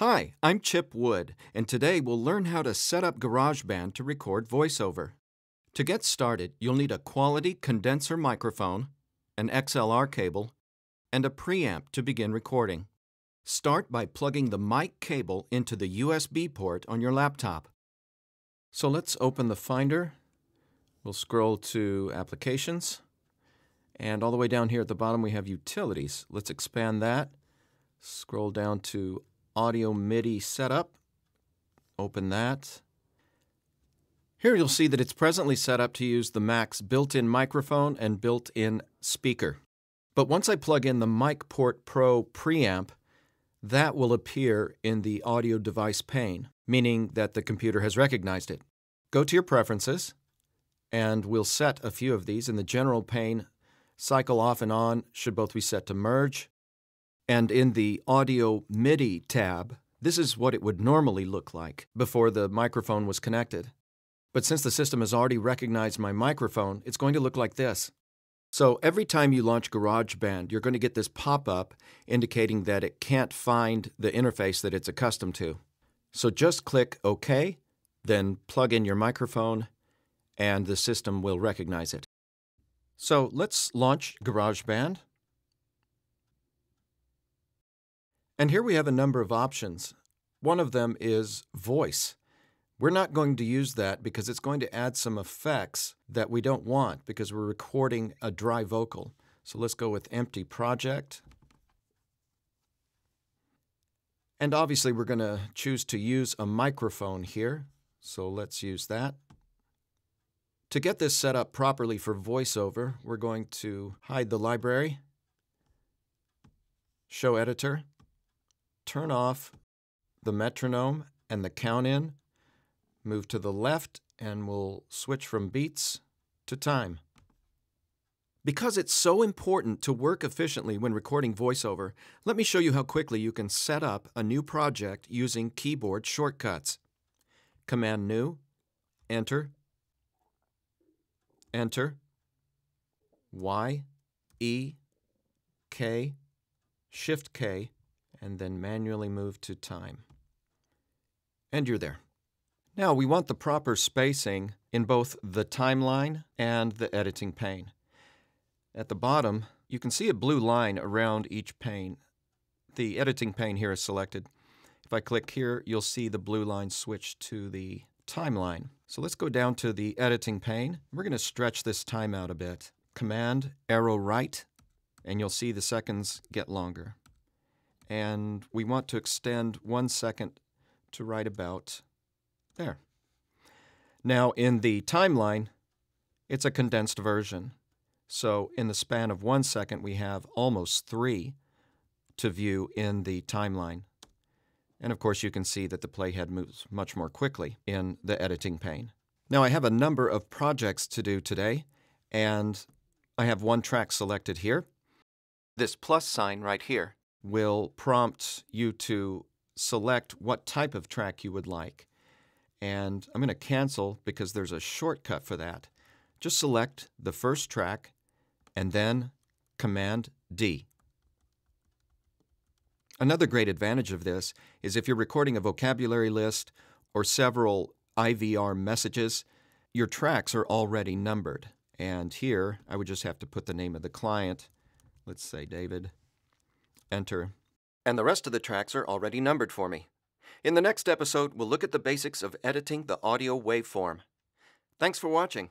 Hi, I'm Chip Wood, and today we'll learn how to set up GarageBand to record voiceover. To get started, you'll need a quality condenser microphone, an XLR cable, and a preamp to begin recording. Start by plugging the mic cable into the USB port on your laptop. So let's open the Finder. We'll scroll to Applications. And all the way down here at the bottom we have Utilities. Let's expand that. Scroll down to Audio MIDI Setup. Open that. Here you'll see that it's presently set up to use the Mac's built-in microphone and built-in speaker. But once I plug in the MicPort Pro preamp, that will appear in the audio device pane, meaning that the computer has recognized it. Go to your preferences, and we'll set a few of these. In the general pane, cycle off and on should both be set to merge. And in the audio MIDI tab, this is what it would normally look like before the microphone was connected. But since the system has already recognized my microphone, it's going to look like this. So every time you launch GarageBand, you're going to get this pop up indicating that it can't find the interface that it's accustomed to. So just click OK, then plug in your microphone, and the system will recognize it. So let's launch GarageBand. And here we have a number of options. One of them is voice. We're not going to use that because it's going to add some effects that we don't want because we're recording a dry vocal. So let's go with empty project. And obviously we're going to choose to use a microphone here. So let's use that. To get this set up properly for voiceover, we're going to hide the library, show editor, turn off the metronome and the count in Move to the left and we'll switch from beats to time. Because it's so important to work efficiently when recording voiceover, let me show you how quickly you can set up a new project using keyboard shortcuts. Command New, Enter, Enter, Y, E, K, Shift K, and then manually move to time. And you're there. Now we want the proper spacing in both the timeline and the editing pane. At the bottom, you can see a blue line around each pane. The editing pane here is selected. If I click here, you'll see the blue line switch to the timeline. So let's go down to the editing pane. We're going to stretch this time out a bit. Command arrow right, and you'll see the seconds get longer. And we want to extend one second to right about there. Now, in the timeline, it's a condensed version. So in the span of one second, we have almost three to view in the timeline. And of course, you can see that the playhead moves much more quickly in the editing pane. Now, I have a number of projects to do today, and I have one track selected here. This plus sign right here will prompt you to select what type of track you would like and I'm going to cancel because there's a shortcut for that. Just select the first track and then Command D. Another great advantage of this is if you're recording a vocabulary list or several IVR messages, your tracks are already numbered. And here, I would just have to put the name of the client. Let's say David. Enter. And the rest of the tracks are already numbered for me. In the next episode, we'll look at the basics of editing the audio waveform. Thanks for watching.